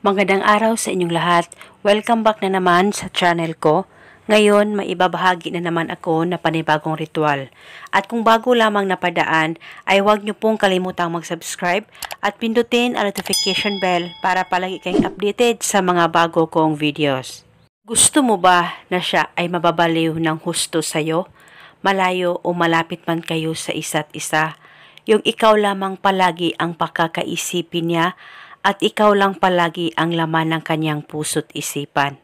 Magandang araw sa inyong lahat. Welcome back na naman sa channel ko. Ngayon, maibabahagi na naman ako na panibagong ritual. At kung bago lamang napadaan, ay huwag niyo pong kalimutang mag-subscribe at pindutin ang notification bell para palagi kayong updated sa mga bago kong videos. Gusto mo ba na siya ay mababaliw ng husto sa'yo? Malayo o malapit man kayo sa isa't isa? Yung ikaw lamang palagi ang pakakaisipin niya at ikaw lang palagi ang laman ng kanyang puso't isipan.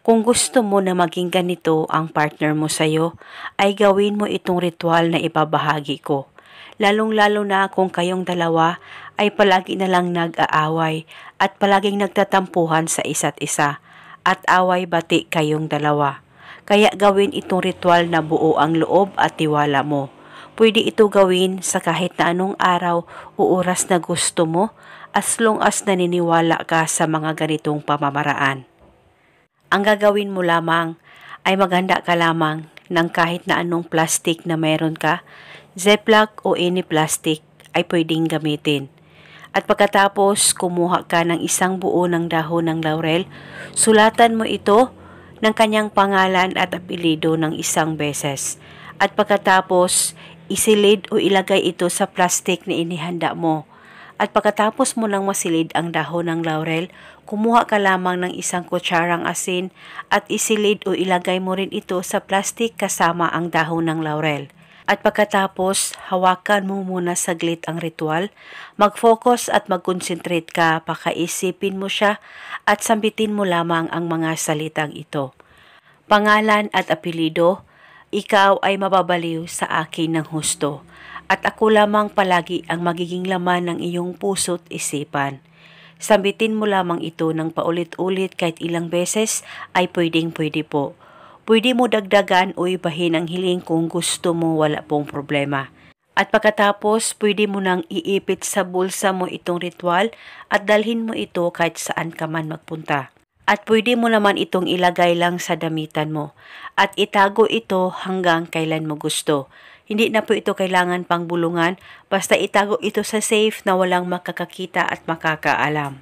Kung gusto mo na maging ganito ang partner mo sa'yo, ay gawin mo itong ritual na ibabahagi ko. Lalong-lalo na kung kayong dalawa ay palagi na lang nag-aaway at palaging nagtatampuhan sa isa't isa at away bati kayong dalawa. Kaya gawin itong ritual na buo ang loob at tiwala mo. Pwede ito gawin sa kahit na anong araw o oras na gusto mo as long as naniniwala ka sa mga ganitong pamamaraan. Ang gagawin mo lamang ay maganda ka lamang ng kahit na anong plastic na meron ka, Ziploc o any plastic ay pwedeng gamitin. At pagkatapos kumuha ka ng isang buo ng dahon ng laurel, sulatan mo ito ng kanyang pangalan at apelido ng isang beses. At pagkatapos, isilid o ilagay ito sa plastic na inihanda mo at pagkatapos mo nang masilid ang dahon ng laurel, kumuha ka lamang ng isang kutsarang asin at isilid o ilagay mo rin ito sa plastik kasama ang dahon ng laurel. At pagkatapos, hawakan mo muna saglit ang ritual, mag-focus at mag-concentrate ka, pakaisipin mo siya at sambitin mo lamang ang mga salitang ito. Pangalan at apelido, ikaw ay mababaliw sa akin ng husto at ako lamang palagi ang magiging laman ng iyong puso't isipan. Sambitin mo lamang ito ng paulit-ulit kahit ilang beses ay pwedeng pwede po. Pwede mo dagdagan o ibahin ang hiling kung gusto mo wala pong problema. At pagkatapos, pwede mo nang iipit sa bulsa mo itong ritual at dalhin mo ito kahit saan ka man magpunta. At pwede mo naman itong ilagay lang sa damitan mo at itago ito hanggang kailan mo gusto. Hindi na po ito kailangan pang bulungan, basta itago ito sa safe na walang makakakita at makakaalam.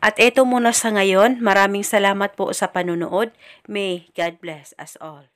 At ito muna sa ngayon, maraming salamat po sa panonood. May God bless us all.